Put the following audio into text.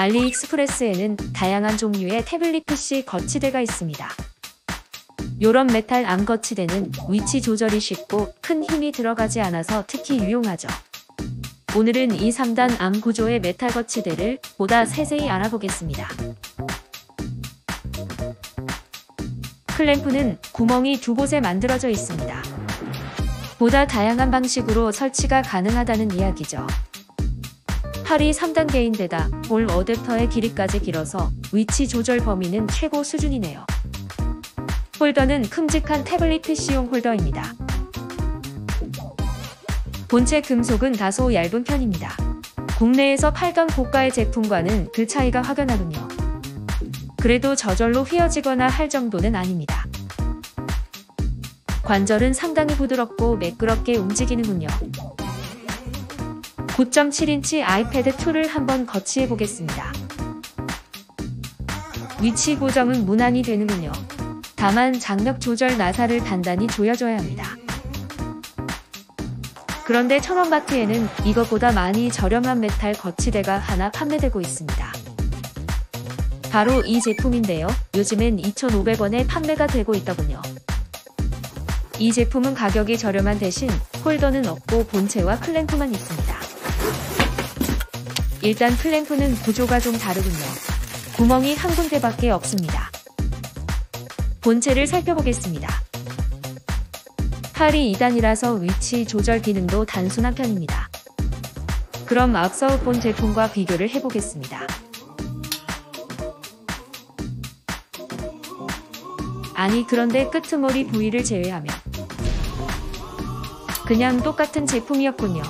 알리익스프레스에는 다양한 종류의 태블릿 PC 거치대가 있습니다. 요런 메탈 arm 거치대는 위치 조절이 쉽고 큰 힘이 들어가지 않아서 특히 유용하죠. 오늘은 이 3단 arm 구조의 메탈 거치대를 보다 세세히 알아보겠습니다. 클램프는 구멍이 두 곳에 만들어져 있습니다. 보다 다양한 방식으로 설치가 가능하다는 이야기죠. 팔이 3단계인데다 볼 어댑터의 길이까지 길어서 위치 조절 범위는 최고 수준이네요. 홀더는 큼직한 태블릿 PC용 홀더입니다. 본체 금속은 다소 얇은 편입니다. 국내에서 팔던 고가의 제품과는 그 차이가 확연하군요. 그래도 저절로 휘어지거나 할 정도는 아닙니다. 관절은 상당히 부드럽고 매끄럽게 움직이는군요. 9.7인치 아이패드 2를 한번 거치해 보겠습니다. 위치 고정은 무난히 되는군요. 다만 장력 조절 나사를 단단히 조여줘야 합니다. 그런데 천원마트에는 이것보다 많이 저렴한 메탈 거치대가 하나 판매되고 있습니다. 바로 이 제품인데요. 요즘엔 2,500원에 판매가 되고 있더군요. 이 제품은 가격이 저렴한 대신 홀더는 없고 본체와 클램프만 있습니다. 일단 클램프는 구조가 좀 다르군요. 구멍이 한 군데밖에 없습니다. 본체를 살펴보겠습니다. 팔이 2단이라서 위치 조절 기능도 단순한 편입니다. 그럼 앞서 본 제품과 비교를 해보겠습니다. 아니 그런데 끄트머리 부위를 제외하면 그냥 똑같은 제품이었군요.